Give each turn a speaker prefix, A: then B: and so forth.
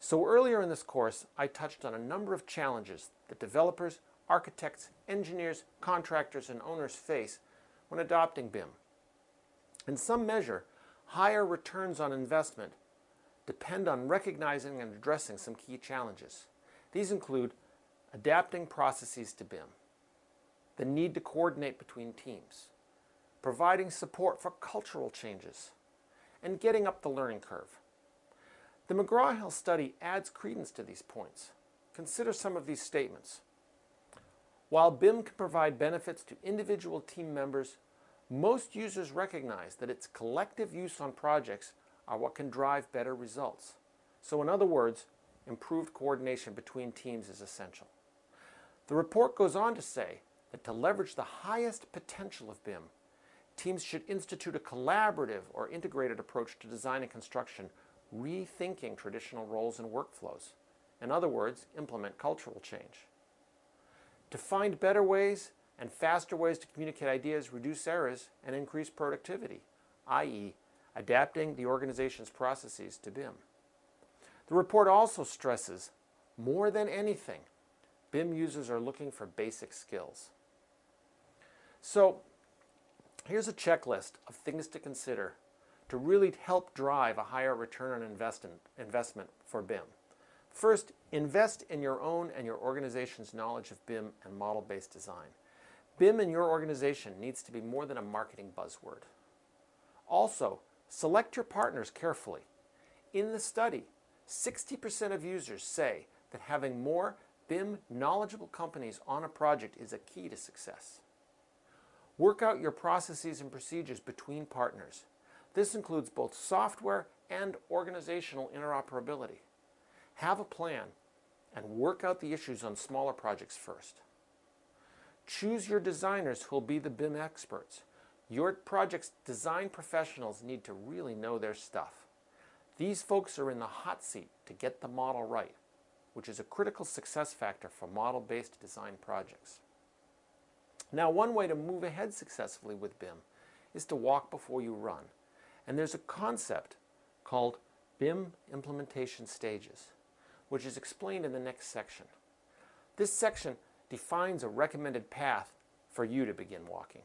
A: So earlier in this course, I touched on a number of challenges that developers, architects, engineers, contractors, and owners face when adopting BIM. In some measure, higher returns on investment depend on recognizing and addressing some key challenges. These include adapting processes to BIM, the need to coordinate between teams, providing support for cultural changes, and getting up the learning curve. The McGraw-Hill study adds credence to these points. Consider some of these statements. While BIM can provide benefits to individual team members, most users recognize that its collective use on projects are what can drive better results. So in other words, improved coordination between teams is essential. The report goes on to say that to leverage the highest potential of BIM, teams should institute a collaborative or integrated approach to design and construction, rethinking traditional roles and workflows. In other words, implement cultural change. To find better ways and faster ways to communicate ideas, reduce errors, and increase productivity, i.e. adapting the organization's processes to BIM. The report also stresses, more than anything, BIM users are looking for basic skills. So here's a checklist of things to consider to really help drive a higher return on investment for BIM. First, invest in your own and your organization's knowledge of BIM and model-based design. BIM in your organization needs to be more than a marketing buzzword. Also, select your partners carefully. In the study, 60% of users say that having more BIM knowledgeable companies on a project is a key to success. Work out your processes and procedures between partners. This includes both software and organizational interoperability. Have a plan and work out the issues on smaller projects first. Choose your designers who will be the BIM experts. Your project's design professionals need to really know their stuff. These folks are in the hot seat to get the model right, which is a critical success factor for model-based design projects. Now, one way to move ahead successfully with BIM is to walk before you run. And there's a concept called BIM implementation stages, which is explained in the next section. This section defines a recommended path for you to begin walking.